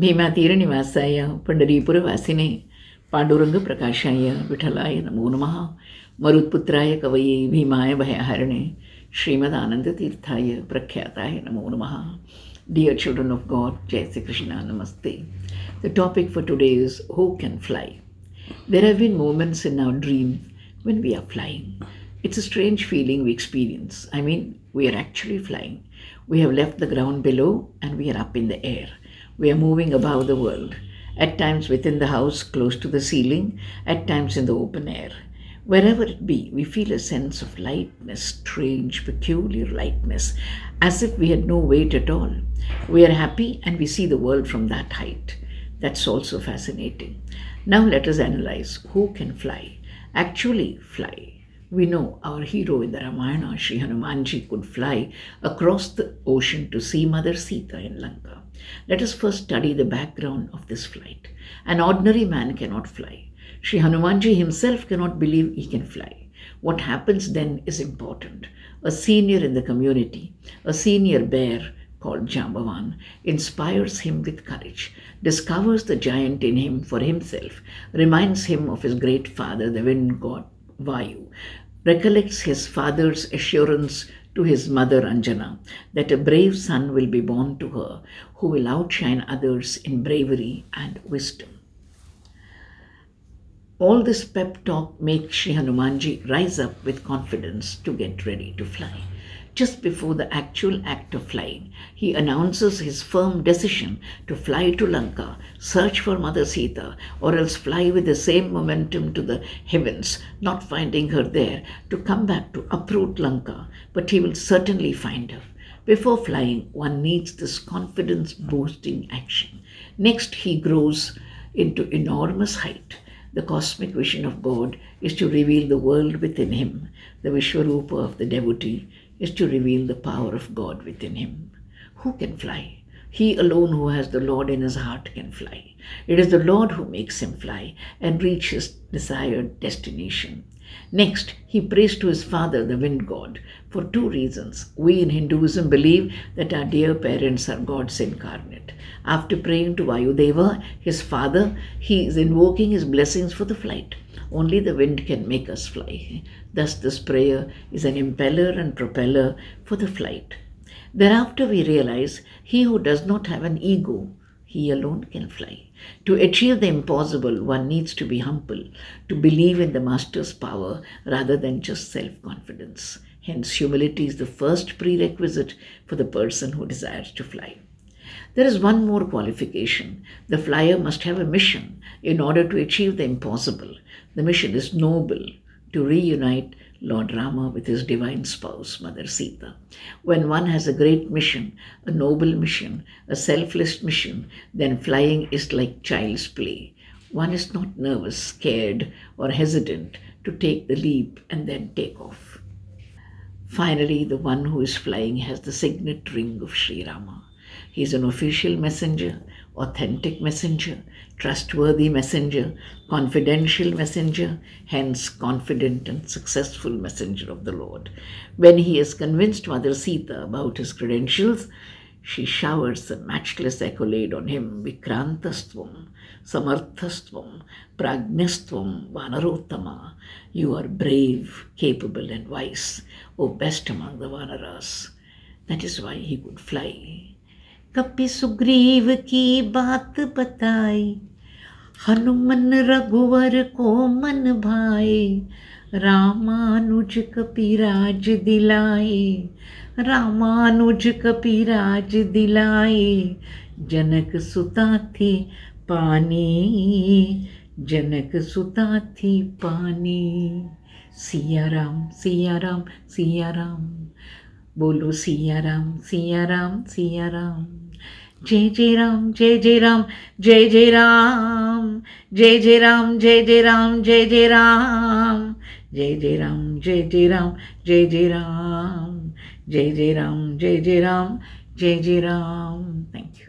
भीमातीरनिवासाय पंढरीपुरवासिने पांडुरंगप्रकाशाय विठलाय नमो नमः मरुत्पुत्राय कवये भीमाय भयहरणे श्रीमदानन्दतीर्थाय प्रख्याताय नमो नमः Dear children of God, Jai Sri Krishna, Namaste. The topic for today is Who Can Fly? There have been moments in our dream when we are flying. It's a strange feeling we experience. I mean, we are actually flying. We have left the ground below and we are up in the air. We are moving above the world, at times within the house, close to the ceiling, at times in the open air. Wherever it be, we feel a sense of lightness, strange, peculiar lightness, as if we had no weight at all. We are happy and we see the world from that height. That's also fascinating. Now let us analyze who can fly. Actually, fly. We know our hero in the Ramayana, Sri Hanumanji, could fly across the ocean to see Mother Sita in Lanka. Let us first study the background of this flight. An ordinary man cannot fly. Sri Hanumanji himself cannot believe he can fly. What happens then is important. A senior in the community, a senior bear called Jambavan, inspires him with courage, discovers the giant in him for himself, reminds him of his great father, the wind god Vayu, recollects his father's assurance to his mother Anjana that a brave son will be born to her who will outshine others in bravery and wisdom. All this pep talk makes Sri Hanumanji rise up with confidence to get ready to fly. Just before the actual act of flying, he announces his firm decision to fly to Lanka, search for Mother Sita, or else fly with the same momentum to the heavens, not finding her there, to come back to uproot Lanka, but he will certainly find her. Before flying, one needs this confidence boosting action. Next, he grows into enormous height. The cosmic vision of God is to reveal the world within him. The Vishwarupa of the devotee is to reveal the power of God within him. Who can fly? He alone who has the Lord in his heart can fly. It is the Lord who makes him fly and reach his desired destination. Next, he prays to his father, the wind god, for two reasons. We in Hinduism believe that our dear parents are gods incarnate. After praying to Vayudeva, his father, he is invoking his blessings for the flight. Only the wind can make us fly. Thus, this prayer is an impeller and propeller for the flight. Thereafter, we realize he who does not have an ego, he alone can fly. To achieve the impossible, one needs to be humble, to believe in the Master's power rather than just self confidence. Hence, humility is the first prerequisite for the person who desires to fly. There is one more qualification. The flyer must have a mission in order to achieve the impossible. The mission is noble to reunite Lord Rama with his divine spouse, Mother Sita. When one has a great mission, a noble mission, a selfless mission, then flying is like child's play. One is not nervous, scared, or hesitant to take the leap and then take off. Finally, the one who is flying has the signet ring of Sri Rama. He is an official messenger, authentic messenger, trustworthy messenger, confidential messenger, hence confident and successful messenger of the Lord. When he has convinced Mother Sita about his credentials, she showers a matchless accolade on him Vikrantasthvam, Samarthastvam, Pragnastvam, Vanarottama. You are brave, capable, and wise, O best among the Vanaras. That is why he could fly. कपि सुग्रीव की बात बताई। हनुमन रघुवर को मन भाए। रामानुज कपिराज दिलाए। रामानुज कपिराज दिलाए। जनक सुता थी पानी। जनक सुता थी पानी। सिया राम सिया राम सिया राम। बोलो सिया राम सिया राम सिया राम जय जय राम जय जय राम जय जय राम जय जय राम जय जय राम जय जय राम जय जय राम जय जय राम जय जय राम जय जय राम जय जय राम जय जय राम थैंक यू